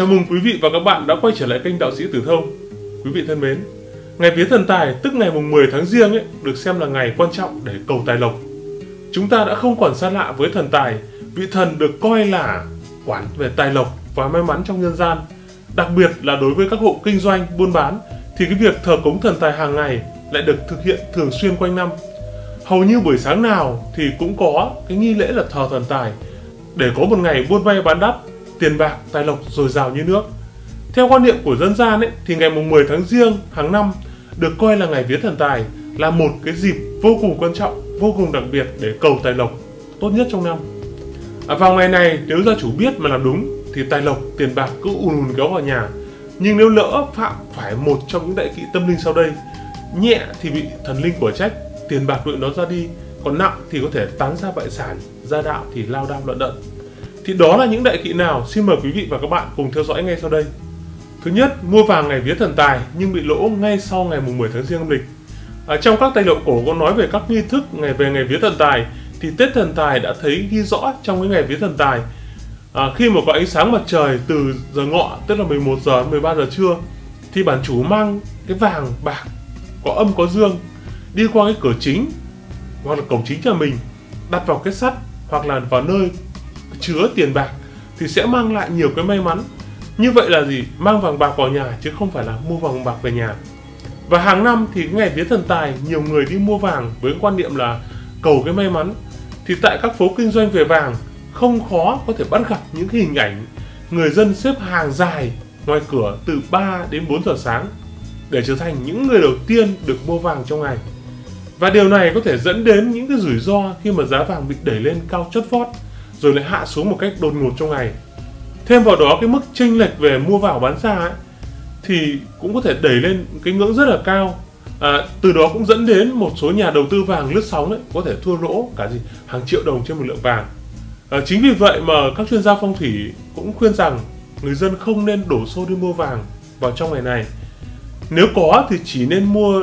Chào mừng quý vị và các bạn đã quay trở lại kênh Đạo sĩ Tử Thông. Quý vị thân mến, ngày vía thần tài tức ngày mùng 10 tháng Giêng ấy được xem là ngày quan trọng để cầu tài lộc. Chúng ta đã không còn xa lạ với thần tài, vị thần được coi là quản về tài lộc và may mắn trong nhân gian. Đặc biệt là đối với các hộ kinh doanh, buôn bán thì cái việc thờ cúng thần tài hàng ngày lại được thực hiện thường xuyên quanh năm. Hầu như buổi sáng nào thì cũng có cái nghi lễ là thờ thần tài để có một ngày buôn vay bán đắt, tiền bạc, tài lộc dồi dào như nước. Theo quan niệm của dân gian ấy, thì ngày mùng 10 tháng Giêng hàng năm được coi là ngày vía thần tài là một cái dịp vô cùng quan trọng, vô cùng đặc biệt để cầu tài lộc tốt nhất trong năm. À, vào ngày này nếu gia chủ biết mà làm đúng thì tài lộc, tiền bạc cứ ùn ùn kéo vào nhà. Nhưng nếu lỡ phạm phải một trong những đại kỵ tâm linh sau đây, nhẹ thì bị thần linh của trách, tiền bạc đội nó ra đi, còn nặng thì có thể tán ra bại sản, gia đạo thì lao đao lợn đận. Thì đó là những đại kỵ nào? Xin mời quý vị và các bạn cùng theo dõi ngay sau đây. Thứ nhất, mua vàng ngày vía thần tài nhưng bị lỗ ngay sau ngày mùng 10 tháng riêng âm lịch. Ở trong các tài liệu cổ có nói về các nghi thức ngày về ngày vía thần tài thì Tết thần tài đã thấy ghi rõ trong cái ngày vía thần tài à, khi mà có ánh sáng mặt trời từ giờ ngọ tức là 11 giờ 13 giờ trưa thì bản chủ mang cái vàng bạc có âm có dương đi qua cái cửa chính hoặc là cổng chính nhà mình đặt vào cái sắt hoặc là vào nơi chứa tiền bạc thì sẽ mang lại nhiều cái may mắn. Như vậy là gì? Mang vàng bạc vào nhà chứ không phải là mua vàng bạc về nhà. Và hàng năm thì ngày vía thần tài, nhiều người đi mua vàng với quan niệm là cầu cái may mắn. Thì tại các phố kinh doanh về vàng, không khó có thể bắt gặp những hình ảnh người dân xếp hàng dài ngoài cửa từ 3 đến 4 giờ sáng để trở thành những người đầu tiên được mua vàng trong ngày. Và điều này có thể dẫn đến những cái rủi ro khi mà giá vàng bị đẩy lên cao chót vót rồi lại hạ xuống một cách đột ngột trong ngày. Thêm vào đó cái mức chênh lệch về mua vào bán ra ấy, thì cũng có thể đẩy lên cái ngưỡng rất là cao. À, từ đó cũng dẫn đến một số nhà đầu tư vàng lướt sóng ấy, có thể thua lỗ cả gì hàng triệu đồng trên một lượng vàng. À, chính vì vậy mà các chuyên gia phong thủy cũng khuyên rằng người dân không nên đổ xô đi mua vàng vào trong ngày này. Nếu có thì chỉ nên mua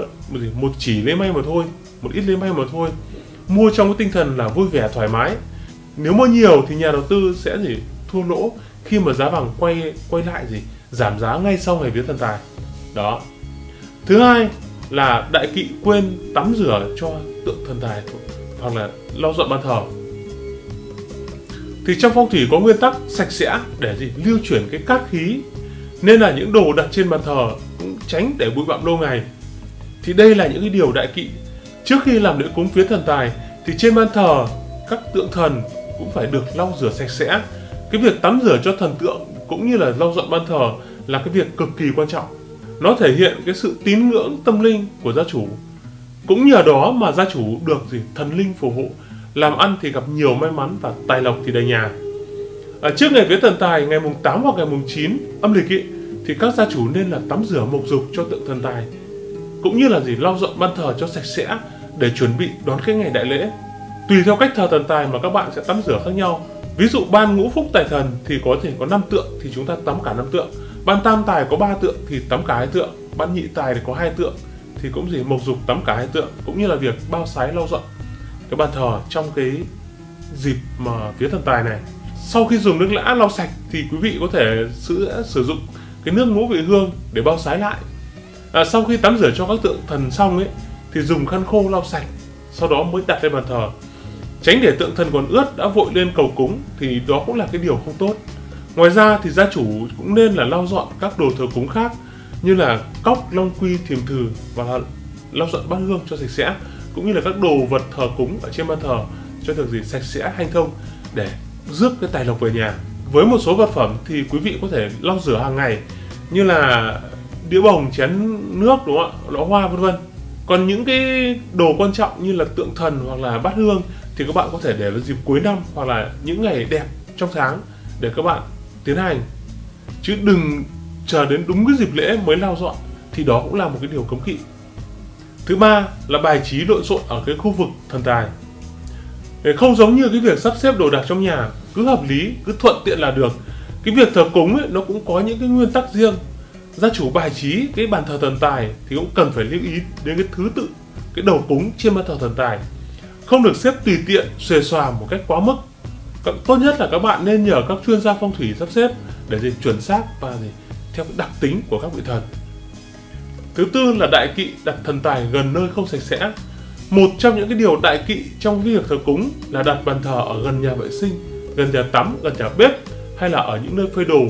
một chỉ lấy may mà thôi, một ít lấy may mà thôi. Mua trong cái tinh thần là vui vẻ thoải mái. Nếu mua nhiều thì nhà đầu tư sẽ gì? Thua lỗ. Khi mà giá vàng quay quay lại gì? Giảm giá ngay sau ngày vía thần tài. Đó. Thứ hai là đại kỵ quên tắm rửa cho tượng thần tài hoặc là lau dọn bàn thờ. Thì trong phong thủy có nguyên tắc sạch sẽ để gì? Lưu chuyển cái cát khí. Nên là những đồ đặt trên bàn thờ cũng tránh để bụi bặm lâu ngày. Thì đây là những cái điều đại kỵ. Trước khi làm lễ cúng phía thần tài, thì trên bàn thờ các tượng thần cũng phải được lau rửa sạch sẽ. Cái việc tắm rửa cho thần tượng cũng như là lau dọn ban thờ là cái việc cực kỳ quan trọng. Nó thể hiện cái sự tín ngưỡng tâm linh của gia chủ. Cũng nhờ đó mà gia chủ được gì? Thần linh phù hộ làm ăn thì gặp nhiều may mắn và tài lộc thì đầy nhà. À, trước ngày vía thần tài ngày mùng 8 hoặc ngày mùng 9 âm lịch ý, thì các gia chủ nên là tắm rửa mộc dục cho tượng thần tài cũng như là gì? Lau dọn ban thờ cho sạch sẽ để chuẩn bị đón cái ngày đại lễ tùy theo cách thờ thần tài mà các bạn sẽ tắm rửa khác nhau. Ví dụ ban ngũ phúc tài thần thì có thể có 5 tượng thì chúng ta tắm cả năm tượng. Ban tam tài có 3 tượng thì tắm cả hai tượng. Ban nhị tài thì có hai tượng thì cũng gì mộc dục tắm cả hai tượng cũng như là việc bao sái lau dọn. Cái bàn thờ trong cái dịp mà vía thần tài này. Sau khi dùng nước lã lau sạch thì quý vị có thể sử, sử dụng cái nước ngũ vị hương để bao sái lại. À, sau khi tắm rửa cho các tượng thần xong ấy thì dùng khăn khô lau sạch sau đó mới đặt lên bàn thờ tránh để tượng thần còn ướt đã vội lên cầu cúng thì đó cũng là cái điều không tốt. Ngoài ra thì gia chủ cũng nên là lau dọn các đồ thờ cúng khác như là cốc, long quy, thiềm thừ và lau dọn bát hương cho sạch sẽ, cũng như là các đồ vật thờ cúng ở trên bàn thờ cho được gì sạch sẽ, hanh thông để rước cái tài lộc về nhà. Với một số vật phẩm thì quý vị có thể lau rửa hàng ngày như là đĩa bồng, chén nước, đúng không ạ? Lọ hoa, vân vân. Còn những cái đồ quan trọng như là tượng thần hoặc là bát hương thì các bạn có thể để vào dịp cuối năm hoặc là những ngày đẹp trong tháng để các bạn tiến hành. Chứ đừng chờ đến đúng cái dịp lễ mới lau dọn, thì đó cũng là một cái điều cấm kỵ. Thứ ba là bài trí lộn xộn ở cái khu vực thần tài. Để không giống như cái việc sắp xếp đồ đạc trong nhà, cứ hợp lý, cứ thuận tiện là được. Cái việc thờ cúng ấy, nó cũng có những cái nguyên tắc riêng. Gia chủ bài trí, cái bàn thờ thần tài thì cũng cần phải lưu ý đến cái thứ tự, cái đầu cúng trên bàn thờ thần tài không được xếp tùy tiện, xuề xòa một cách quá mức. Tốt nhất là các bạn nên nhờ các chuyên gia phong thủy sắp xếp để gì chuẩn xác và gì, theo đặc tính của các vị thần. Thứ tư là đại kỵ đặt thần tài gần nơi không sạch sẽ. Một trong những cái điều đại kỵ trong việc thờ cúng là đặt bàn thờ ở gần nhà vệ sinh, gần nhà tắm, gần nhà bếp, hay là ở những nơi phơi đồ,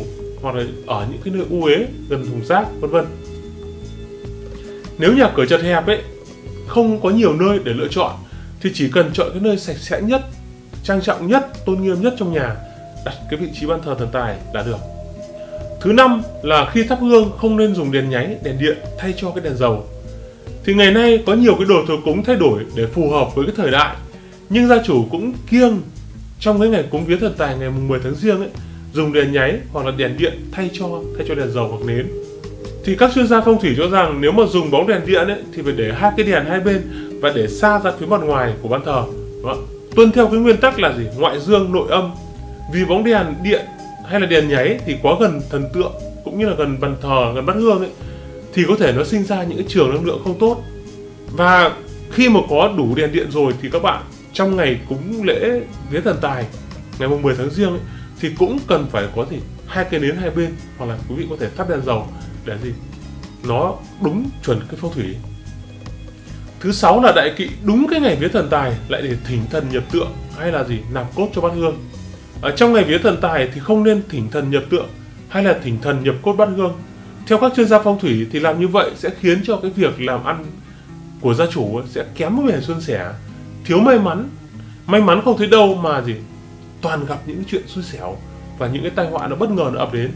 hoặc là ở những cái nơi u uế gần thùng rác, vân vân. Nếu nhà cửa chật hẹp ấy, không có nhiều nơi để lựa chọn thì chỉ cần chọn cái nơi sạch sẽ nhất, trang trọng nhất, tôn nghiêm nhất trong nhà, đặt cái vị trí ban thờ thần tài là được. Thứ năm là khi thắp hương không nên dùng đèn nháy, đèn điện thay cho cái đèn dầu. Thì ngày nay có nhiều cái đồ thờ cúng thay đổi để phù hợp với cái thời đại, nhưng gia chủ cũng kiêng trong cái ngày cúng vía thần tài ngày mùng 10 tháng riêng ấy, dùng đèn nháy hoặc là đèn điện thay cho thay cho đèn dầu hoặc nến. Thì các chuyên gia phong thủy cho rằng nếu mà dùng bóng đèn điện ấy, thì phải để hai cái đèn hai bên và để xa ra phía mặt ngoài của ban thờ. Vâng đúng không? tuân theo cái nguyên tắc là gì? Ngoại dương nội âm. Vì bóng đèn điện hay là đèn nháy thì quá gần thần tượng cũng như là gần bàn thờ gần bát hương ấy thì có thể nó sinh ra những cái trường năng lượng không tốt. Và khi mà có đủ đèn điện rồi thì các bạn trong ngày cúng lễ vía thần tài ngày mùng 10 tháng riêng ấy, thì cũng cần phải có gì? Hai cây nến hai bên hoặc là quý vị có thể thắp đèn dầu để gì? Nó đúng chuẩn cái phong thủy thứ sáu là đại kỵ đúng cái ngày vía thần tài lại để thỉnh thần nhập tượng hay là gì? Nạp cốt cho bát hương. Ở trong ngày vía thần tài thì không nên thỉnh thần nhập tượng hay là thỉnh thần nhập cốt bát hương. Theo các chuyên gia phong thủy thì làm như vậy sẽ khiến cho cái việc làm ăn của gia chủ sẽ kém về xuân sẻ thiếu may mắn. May mắn không thấy đâu mà gì? Toàn gặp những chuyện xui xẻo và những cái tai họa nó bất ngờ nó ập đến.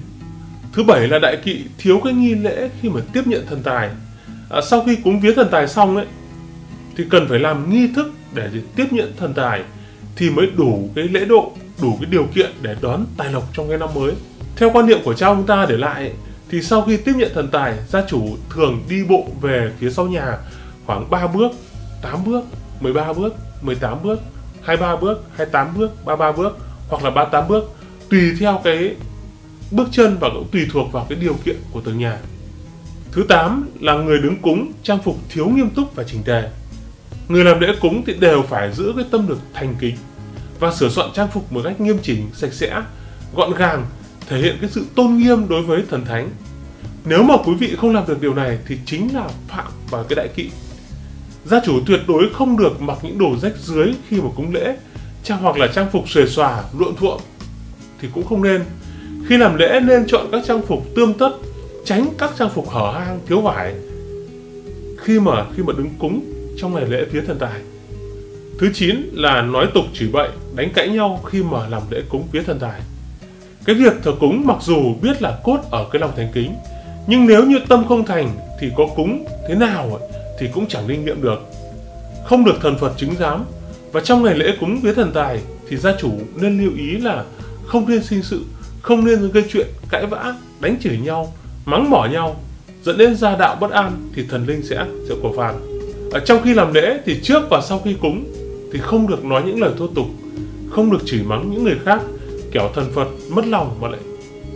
Thứ bảy là đại kỵ thiếu cái nghi lễ khi mà tiếp nhận thần tài. À, sau khi cúng vía thần tài xong ấy thì cần phải làm nghi thức để tiếp nhận thần tài thì mới đủ cái lễ độ, đủ cái điều kiện để đón tài lộc trong cái năm mới. Theo quan niệm của cha ông ta để lại, thì sau khi tiếp nhận thần tài, gia chủ thường đi bộ về phía sau nhà khoảng 3 bước 8 bước 13 bước 18 bước 23 bước 28 bước 33 bước hoặc là 38 bước, tùy theo cái bước chân và cũng tùy thuộc vào cái điều kiện của từng nhà. Thứ 8 là người đứng cúng trang phục thiếu nghiêm túc và chỉnh tề người làm lễ cúng thì đều phải giữ cái tâm được thành kính và sửa soạn trang phục một cách nghiêm chỉnh, sạch sẽ, gọn gàng, thể hiện cái sự tôn nghiêm đối với thần thánh. Nếu mà quý vị không làm được điều này thì chính là phạm vào cái đại kỵ. Gia chủ tuyệt đối không được mặc những đồ rách dưới khi mà cúng lễ, trang hoặc là trang phục xuề xòa luộn thuộm thì cũng không nên. Khi làm lễ nên chọn các trang phục tươm tất, tránh các trang phục hở hang, thiếu vải. Khi mà khi mà đứng cúng trong ngày lễ vía thần tài. Thứ 9 là nói tục chửi bậy, đánh cãi nhau khi mà làm lễ cúng vía thần tài. Cái việc thờ cúng mặc dù biết là cốt ở cái lòng thành kính, nhưng nếu như tâm không thành thì có cúng thế nào thì cũng chẳng linh nghiệm được. Không được thần phật chứng giám, và trong ngày lễ cúng vía thần tài thì gia chủ nên lưu ý là không nên sinh sự, không nên gây chuyện cãi vã, đánh chửi nhau, mắng mỏ nhau, dẫn đến gia đạo bất an thì thần linh sẽ sẽ cổ phạt ở trong khi làm lễ thì trước và sau khi cúng thì không được nói những lời thô tục, không được chửi mắng những người khác, kẻo thần phật mất lòng mà lại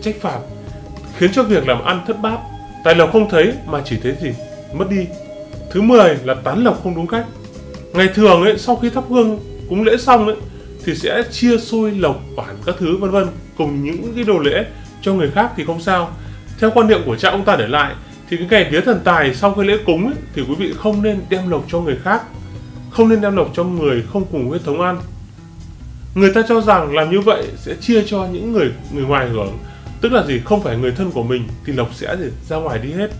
trách phạt, khiến cho việc làm ăn thất bát. Tài lộc không thấy mà chỉ thấy gì? Mất đi. Thứ 10 là tán lộc không đúng cách. Ngày thường ấy, sau khi thắp hương, cúng lễ xong ấy, thì sẽ chia xôi lộc quản các thứ, vân vân, cùng những cái đồ lễ cho người khác thì không sao. Theo quan niệm của cha ông ta để lại thì cái ngày vía thần tài sau cái lễ cúng ấy, thì quý vị không nên đem lộc cho người khác không nên đem lộc cho người không cùng huyết thống ăn. Người ta cho rằng làm như vậy sẽ chia cho những người người ngoài hưởng tức là gì? Không phải người thân của mình thì lộc sẽ gì ra ngoài đi hết.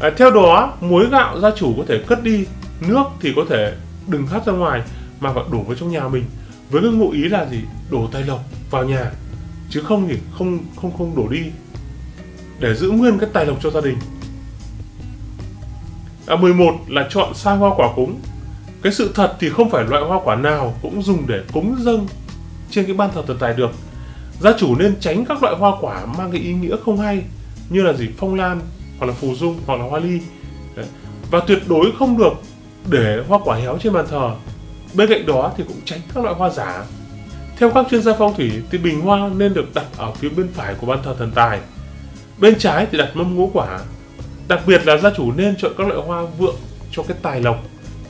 À, theo đó muối gạo gia chủ có thể cất đi nước thì có thể đừng hắt ra ngoài mà phải đổ vào trong nhà mình với cái ngụ ý là gì? Đổ tay lộc vào nhà chứ không thì không không không đổ đi để giữ nguyên cái tài lộc cho gia đình. À, 11 là chọn sai hoa quả cúng. Cái sự thật thì không phải loại hoa quả nào cũng dùng để cúng dâng trên cái ban thờ thần tài được. Gia chủ nên tránh các loại hoa quả mang cái ý nghĩa không hay như là gì phong lan hoặc là phù dung hoặc là hoa ly. Đấy. và tuyệt đối không được để hoa quả héo trên bàn thờ. Bên cạnh đó thì cũng tránh các loại hoa giả. Theo các chuyên gia phong thủy thì bình hoa nên được đặt ở phía bên phải của ban thờ thần tài bên trái thì đặt mâm ngũ quả đặc biệt là gia chủ nên chọn các loại hoa vượng cho cái tài lộc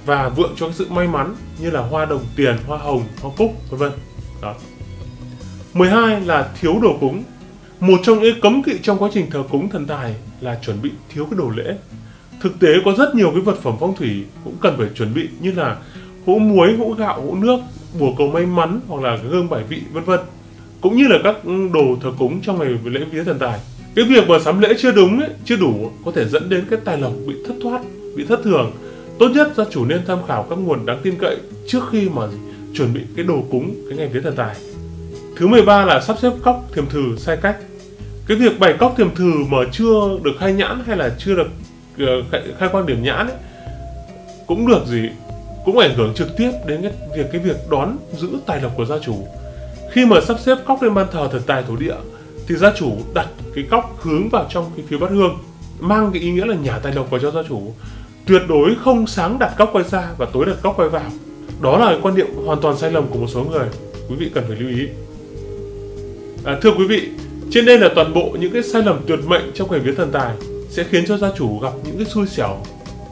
và vượng cho cái sự may mắn như là hoa đồng tiền hoa hồng hoa cúc vân vân đó 12 là thiếu đồ cúng. Một trong những cấm kỵ trong quá trình thờ cúng thần tài là chuẩn bị thiếu cái đồ lễ. Thực tế có rất nhiều cái vật phẩm phong thủy cũng cần phải chuẩn bị như là hũ muối, hũ gạo, hũ nước, bùa cầu may mắn hoặc là gương bảy vị vân vân. Cũng như là các đồ thờ cúng trong ngày lễ vía thần tài. Cái việc mà sắm lễ chưa đúng ấy, chưa đủ có thể dẫn đến cái tài lộc bị thất thoát, bị thất thường. Tốt nhất gia chủ nên tham khảo các nguồn đáng tin cậy trước khi mà chuẩn bị cái đồ cúng cái ngày vía thần tài. Thứ 13 là sắp xếp cóc thiềm thừ sai cách. Cái việc bày cóc thiềm thừ mà chưa được khai nhãn hay là chưa được uh, khai, khai quang điểm nhãn ấy, cũng được gì cũng ảnh hưởng trực tiếp đến cái việc cái việc đón giữ tài lộc của gia chủ. Khi mà sắp xếp cóc lên ban thờ thần tài thổ địa thì gia chủ đặt cái góc hướng vào trong cái phía bát hương mang cái ý nghĩa là nhả tài lộc vào cho gia chủ. Tuyệt đối không sáng đặt góc quay ra và tối đặt góc quay vào. Đó là quan niệm hoàn toàn sai lầm của một số người. Quý vị cần phải lưu ý. À, thưa quý vị trên đây là toàn bộ những cái sai lầm tuyệt mệnh trong ngày vía thần tài sẽ khiến cho gia chủ gặp những cái xui xẻo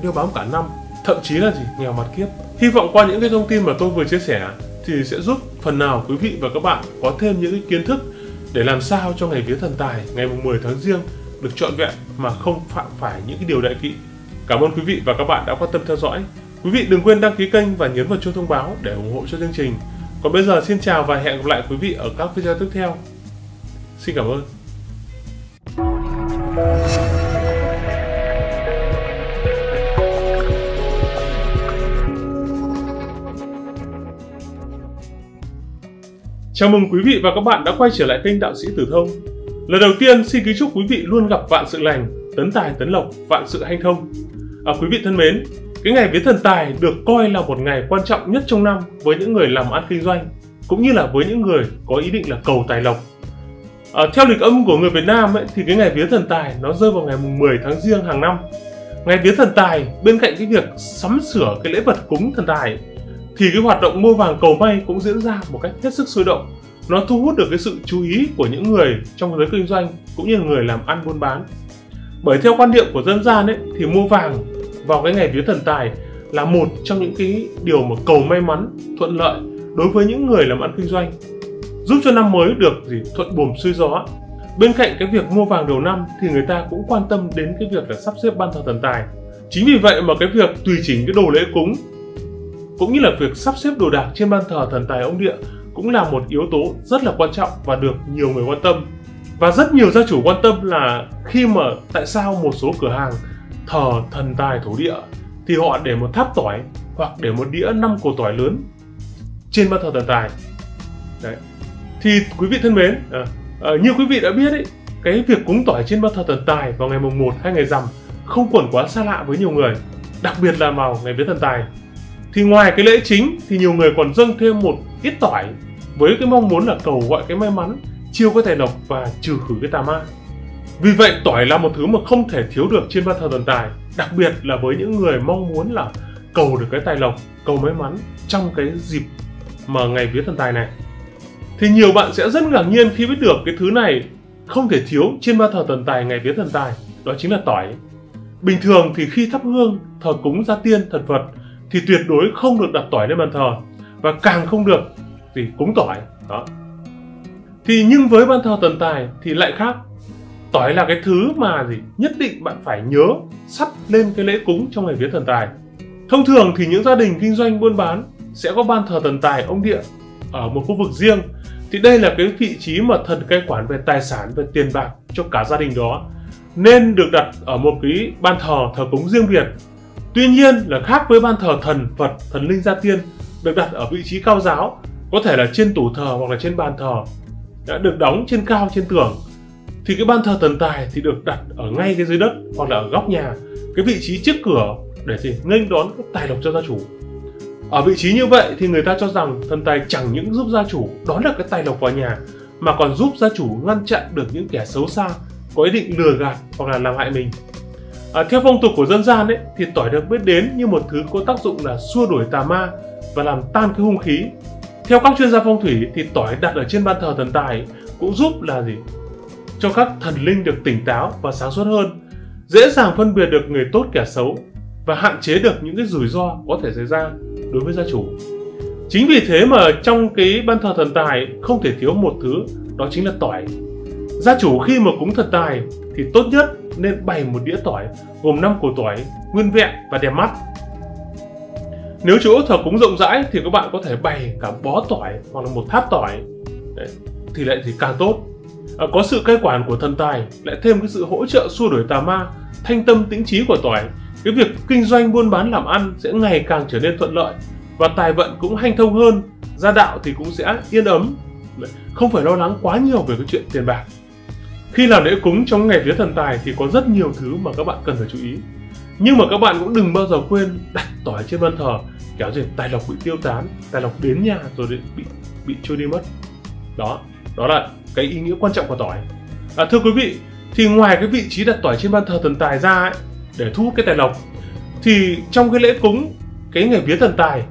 đeo bám cả năm thậm chí là gì? Nghèo mặt kiếp. Hy vọng qua những cái thông tin mà tôi vừa chia sẻ thì sẽ giúp phần nào quý vị và các bạn có thêm những cái kiến thức để làm sao cho ngày vía thần tài, ngày 10 tháng riêng được trọn vẹn mà không phạm phải những cái điều đại kỵ. Cảm ơn quý vị và các bạn đã quan tâm theo dõi. Quý vị đừng quên đăng ký kênh và nhấn vào chuông thông báo để ủng hộ cho chương trình. Còn bây giờ xin chào và hẹn gặp lại quý vị ở các video tiếp theo. Xin cảm ơn. Chào mừng quý vị và các bạn đã quay trở lại kênh Đạo sĩ Tử Thông. Lần đầu tiên xin kính chúc quý vị luôn gặp vạn sự lành, tấn tài tấn lộc, vạn sự hanh thông. À, quý vị thân mến, cái ngày vía thần tài được coi là một ngày quan trọng nhất trong năm với những người làm ăn kinh doanh, cũng như là với những người có ý định là cầu tài lộc. À, theo lịch âm của người Việt Nam ấy, thì cái ngày vía thần tài nó rơi vào ngày 10 tháng riêng hàng năm. Ngày vía thần tài bên cạnh cái việc sắm sửa cái lễ vật cúng thần tài thì cái hoạt động mua vàng cầu may cũng diễn ra một cách hết sức sôi động. Nó thu hút được cái sự chú ý của những người trong giới kinh doanh cũng như người làm ăn buôn bán. Bởi theo quan niệm của dân gian ấy thì mua vàng vào cái ngày vía thần tài là một trong những cái điều mà cầu may mắn, thuận lợi đối với những người làm ăn kinh doanh. Giúp cho năm mới được gì thuận buồm xuôi gió. Bên cạnh cái việc mua vàng đầu năm thì người ta cũng quan tâm đến cái việc là sắp xếp ban thờ thần tài. Chính vì vậy mà cái việc tùy chỉnh cái đồ lễ cúng cũng như là việc sắp xếp đồ đạc trên ban thờ thần tài ông địa cũng là một yếu tố rất là quan trọng và được nhiều người quan tâm. Và rất nhiều gia chủ quan tâm là khi mà tại sao một số cửa hàng thờ thần tài thổ địa thì họ để một tháp tỏi hoặc để một đĩa năm củ tỏi lớn trên ban thờ thần tài. Đấy. Thì quý vị thân mến, à, à, như quý vị đã biết ấy, cái việc cúng tỏi trên ban thờ thần tài vào ngày mùng 1 hay ngày rằm không còn quá xa lạ với nhiều người, đặc biệt là vào ngày vía thần tài thì ngoài cái lễ chính thì nhiều người còn dâng thêm một ít tỏi với cái mong muốn là cầu gọi cái may mắn, chiêu cái tài lộc và trừ khử cái tà ma. Vì vậy, tỏi là một thứ mà không thể thiếu được trên ban thờ thần tài, đặc biệt là với những người mong muốn là cầu được cái tài lộc, cầu may mắn trong cái dịp mà ngày vía thần tài này. Thì nhiều bạn sẽ rất ngạc nhiên khi biết được cái thứ này không thể thiếu trên ban thờ thần tài ngày vía thần tài, đó chính là tỏi. Bình thường thì khi thắp hương, thờ cúng gia tiên, thần phật thì tuyệt đối không được đặt tỏi lên bàn thờ. Và càng không được thì cúng tỏi. Đó. Thì nhưng với ban thờ tần tài thì lại khác. Tỏi là cái thứ mà gì? Nhất định bạn phải nhớ sắp lên cái lễ cúng trong ngày vía thần tài. Thông thường thì những gia đình kinh doanh buôn bán sẽ có ban thờ thần tài, ông địa ở một khu vực riêng. Thì đây là cái vị trí mà thần cai quản về tài sản, về tiền bạc cho cả gia đình đó. Nên được đặt ở một cái ban thờ thờ cúng riêng biệt. Tuy nhiên là khác với ban thờ thần, Phật, thần linh gia tiên được đặt ở vị trí cao giáo, có thể là trên tủ thờ hoặc là trên bàn thờ, đã được đóng trên cao trên tường. Thì cái ban thờ thần tài thì được đặt ở ngay cái dưới đất hoặc là ở góc nhà, cái vị trí trước cửa để gì nghênh đón cái tài lộc cho gia chủ. Ở vị trí như vậy thì người ta cho rằng thần tài chẳng những giúp gia chủ đón được cái tài lộc vào nhà mà còn giúp gia chủ ngăn chặn được những kẻ xấu xa có ý định lừa gạt hoặc là làm hại mình. À, theo phong tục của dân gian ấy, thì tỏi được biết đến như một thứ có tác dụng là xua đuổi tà ma và làm tan cái hung khí. Theo các chuyên gia phong thủy thì tỏi đặt ở trên ban thờ thần tài cũng giúp là gì? Cho các thần linh được tỉnh táo và sáng suốt hơn, dễ dàng phân biệt được người tốt kẻ xấu và hạn chế được những cái rủi ro có thể xảy ra đối với gia chủ. chính vì thế mà trong cái ban thờ thần tài không thể thiếu một thứ đó chính là tỏi gia chủ khi mà cúng thần tài thì tốt nhất nên bày một đĩa tỏi gồm 5 củ tỏi nguyên vẹn và đẹp mắt. Nếu chỗ thờ cúng rộng rãi thì các bạn có thể bày cả bó tỏi hoặc là một tháp tỏi. Đấy, thì lại thì càng tốt. À, có sự cai quản của thần tài lại thêm cái sự hỗ trợ xua đuổi tà ma thanh tâm tĩnh trí của tỏi cái việc kinh doanh buôn bán làm ăn sẽ ngày càng trở nên thuận lợi và tài vận cũng hanh thông hơn gia đạo thì cũng sẽ yên ấm. Không phải lo lắng quá nhiều về cái chuyện tiền bạc khi làm lễ cúng trong ngày vía thần tài thì có rất nhiều thứ mà các bạn cần phải chú ý. Nhưng mà các bạn cũng đừng bao giờ quên đặt tỏi trên ban thờ kéo gì tài lộc bị tiêu tán tài lộc đến nhà rồi bị bị trôi đi mất. Đó đó là cái ý nghĩa quan trọng của tỏi. À, thưa quý vị thì ngoài cái vị trí đặt tỏi trên ban thờ thần tài ra ấy, để thu hút cái tài lộc thì trong cái lễ cúng cái ngày vía thần tài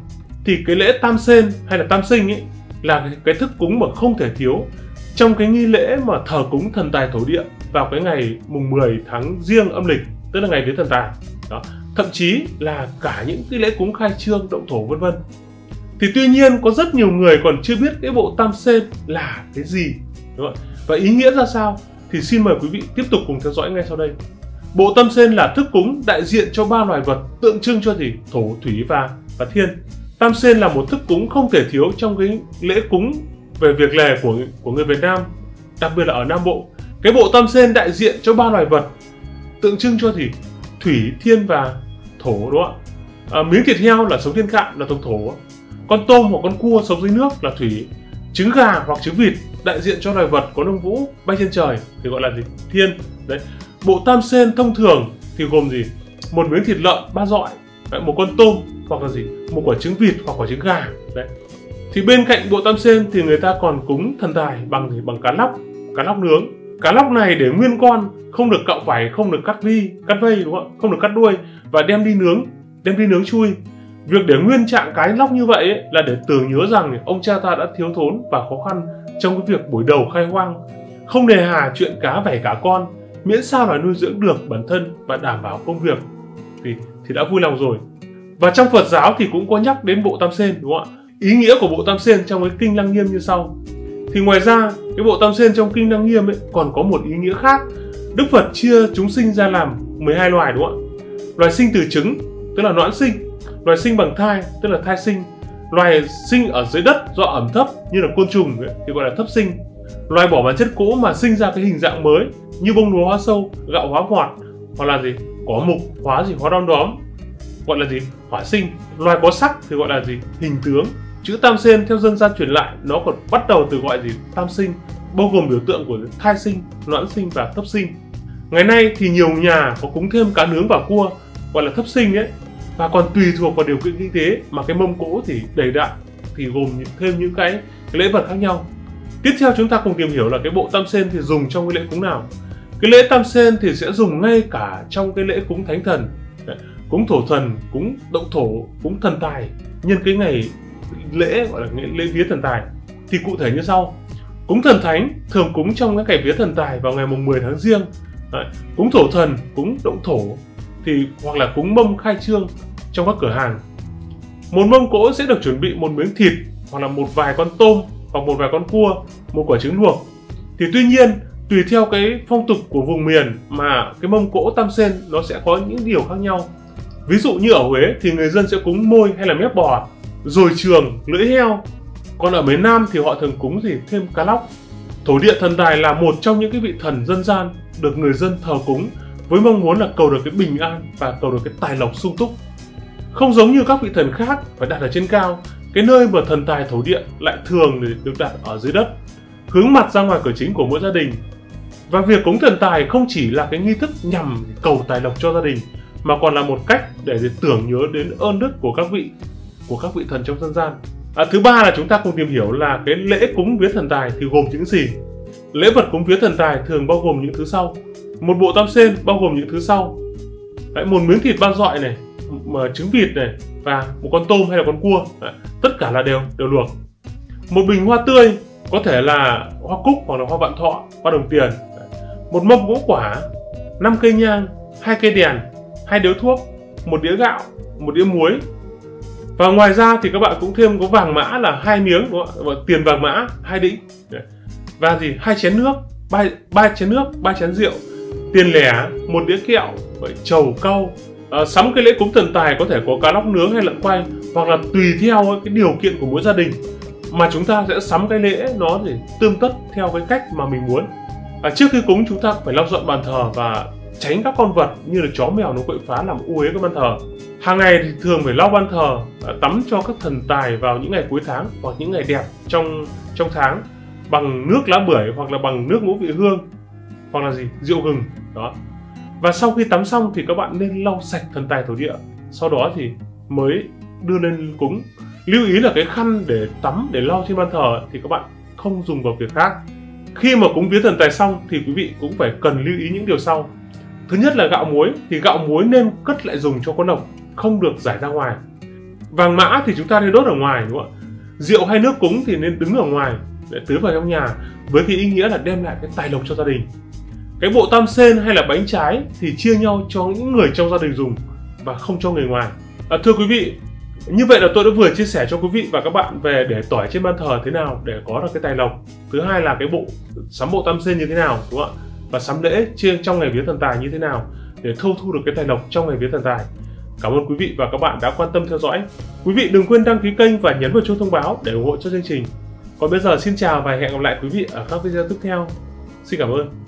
thì cái lễ tam sen hay là tam sinh ấy là cái, cái thức cúng mà không thể thiếu trong cái nghi lễ mà thờ cúng thần tài thổ địa vào cái ngày mùng 10 tháng riêng âm lịch, tức là ngày vía thần tài, đó, thậm chí là cả những cái lễ cúng khai trương, động thổ, vân vân. Thì tuy nhiên có rất nhiều người còn chưa biết cái bộ tam sen là cái gì, đúng không? và ý nghĩa ra sao thì xin mời quý vị tiếp tục cùng theo dõi ngay sau đây. Bộ tam sen là thức cúng đại diện cho ba loài vật tượng trưng cho gì? Thổ, thủy và và thiên. Tam sen là một thức cúng không thể thiếu trong cái lễ cúng về việc lề của của người Việt Nam đặc biệt là ở Nam Bộ. Cái bộ tam sen đại diện cho ba loài vật tượng trưng cho gì? Thủy thiên và thổ đúng không ạ? À, miếng thịt heo là sống trên cạn là thuộc thổ. Con tôm hoặc con cua sống dưới nước là thủy. Trứng gà hoặc trứng vịt đại diện cho loài vật có lông vũ bay trên trời thì gọi là gì? Thiên. Đấy. Bộ tam sen thông thường thì gồm gì? Một miếng thịt lợn ba dọi đấy, một con tôm hoặc là gì? Một quả trứng vịt hoặc quả trứng gà. Đấy thì bên cạnh bộ tam sen thì người ta còn cúng thần tài bằng gì? Bằng cá lóc cá lóc nướng. Cá lóc này để nguyên con không được cạo vảy không được cắt vi cắt vây đúng không không được cắt đuôi và đem đi nướng đem đi nướng chui. Việc để nguyên trạng cái lóc như vậy ấy, là để tưởng nhớ rằng ông cha ta đã thiếu thốn và khó khăn trong cái việc buổi đầu khai hoang. Không nề hà chuyện cá vảy cá con miễn sao là nuôi dưỡng được bản thân và đảm bảo công việc. Thì thì đã vui lòng rồi. Và trong Phật giáo thì cũng có nhắc đến bộ tam sen đúng không ạ? Ý nghĩa của bộ tam sen trong cái kinh lăng nghiêm như sau. Thì ngoài ra cái bộ tam sen trong kinh lăng nghiêm ấy còn có một ý nghĩa khác. Đức phật chia chúng sinh ra làm 12 loài đúng không ạ? Loài sinh từ trứng tức là noãn sinh. Loài sinh bằng thai tức là thai sinh. Loài sinh ở dưới đất do ẩm thấp như là côn trùng ấy, thì gọi là thấp sinh. Loài bỏ bản chất cũ mà sinh ra cái hình dạng mới như bông lúa hóa sâu gạo hóa ngọt hoặc là gì? Có mục hóa gì? Hóa đom đóm. Gọi là gì? Hỏa sinh. Loài có sắc thì gọi là gì? Hình tướng chữ tam sen theo dân gian truyền lại nó còn bắt đầu từ gọi gì? Tam sinh bao gồm biểu tượng của thai sinh loãng sinh và thấp sinh. Ngày nay thì nhiều nhà có cúng thêm cá nướng và cua gọi là thấp sinh ấy và còn tùy thuộc vào điều kiện kinh tế mà cái mâm cỗ thì đầy đặn thì gồm thêm những cái, cái lễ vật khác nhau. Tiếp theo chúng ta cùng tìm hiểu là cái bộ tam sen thì dùng trong cái lễ cúng nào. Cái lễ tam sen thì sẽ dùng ngay cả trong cái lễ cúng thánh thần. Cúng thổ thần cúng động thổ cúng thần tài. Nhân cái ngày lễ, gọi là lễ vía thần tài. Thì cụ thể như sau. Cúng thần thánh thường cúng trong các ngày vía thần tài vào ngày mùng 10 tháng riêng Đấy. cúng thổ thần, cúng động thổ, thì hoặc là cúng mâm khai trương trong các cửa hàng. Một mâm cỗ sẽ được chuẩn bị một miếng thịt, hoặc là một vài con tôm, hoặc một vài con cua, một quả trứng luộc. Thì tuy nhiên, tùy theo cái phong tục của vùng miền mà cái mâm cỗ tam sen nó sẽ có những điều khác nhau. Ví dụ như ở huế thì người dân sẽ cúng môi hay là mép bò rồi trường, lưỡi heo. Còn ở miền nam thì họ thường cúng gì? Thêm cá lóc. Thổ địa thần tài là một trong những cái vị thần dân gian được người dân thờ cúng với mong muốn là cầu được cái bình an và cầu được cái tài lộc sung túc. Không giống như các vị thần khác phải đặt ở trên cao. Cái nơi mà thần tài thổ địa lại thường được đặt ở dưới đất, hướng mặt ra ngoài cửa chính của mỗi gia đình. Và việc cúng thần tài không chỉ là cái nghi thức nhằm cầu tài lộc cho gia đình, mà còn là một cách để tưởng nhớ đến ơn đức của các vị của các vị thần trong dân gian. À, thứ ba là chúng ta cùng tìm hiểu là cái lễ cúng vía thần tài thì gồm những gì? Lễ vật cúng vía thần tài thường bao gồm những thứ sau. Một bộ tam sen bao gồm những thứ sau. Đấy, một miếng thịt ba dọi này ờ, trứng vịt này và một con tôm hay là con cua. Đấy, tất cả là đều đều luộc một bình hoa tươi có thể là hoa cúc hoặc là hoa vạn thọ hoa đồng tiền. Đấy. một mâm ngũ quả năm cây nhang hai cây đèn hai điếu thuốc một đĩa gạo một đĩa muối và ngoài ra thì các bạn cũng thêm có vàng mã là hai miếng đúng không? ạ? tiền vàng mã hai đĩnh và gì? Hai chén nước ba ba chén nước ba chén rượu. Tiền lẻ một đĩa kẹo vậy trầu cau. À, sắm cái lễ cúng thần tài có thể có cá lóc nướng hay lợn quay hoặc là tùy theo cái điều kiện của mỗi gia đình. Mà chúng ta sẽ sắm cái lễ nó để tương tất theo cái cách mà mình muốn. À, trước khi cúng chúng ta phải lau dọn bàn thờ và tránh các con vật như là chó mèo nó quậy phá làm u uế cái ban thờ. Hàng ngày thì thường phải lau ban thờ à, tắm cho các thần tài vào những ngày cuối tháng hoặc những ngày đẹp trong trong tháng bằng nước lá bưởi hoặc là bằng nước ngũ vị hương hoặc là gì? Rượu gừng, đó. Và sau khi tắm xong thì các bạn nên lau sạch thần tài thổ địa, sau đó thì mới đưa lên cúng. Lưu ý là cái khăn để tắm, để lau trên ban thờ thì các bạn không dùng vào việc khác. Khi mà cúng viếng thần tài xong thì quý vị cũng phải cần lưu ý những điều sau thứ nhất là gạo muối thì gạo muối nên cất lại dùng cho có độc không được giải ra ngoài. Vàng mã thì chúng ta nên đốt ở ngoài đúng không ạ? Rượu hay nước cúng thì nên đứng ở ngoài để tưới vào trong nhà với cái ý nghĩa là đem lại cái tài lộc cho gia đình. Cái bộ tam sen hay là bánh trái thì chia nhau cho những người trong gia đình dùng và không cho người ngoài. À, thưa quý vị như vậy là tôi đã vừa chia sẻ cho quý vị và các bạn về để tỏi trên ban thờ thế nào để có được cái tài lộc. Thứ hai là cái bộ sắm bộ tam sen như thế nào đúng không ạ? Và sắm lễ chiêng trong ngày vía thần tài như thế nào để thâu thu được cái tài lộc trong ngày vía thần tài. Cảm ơn quý vị và các bạn đã quan tâm theo dõi. Quý vị đừng quên đăng ký kênh và nhấn vào chuông thông báo để ủng hộ cho chương trình. Còn bây giờ xin chào và hẹn gặp lại quý vị ở các video tiếp theo. Xin cảm ơn.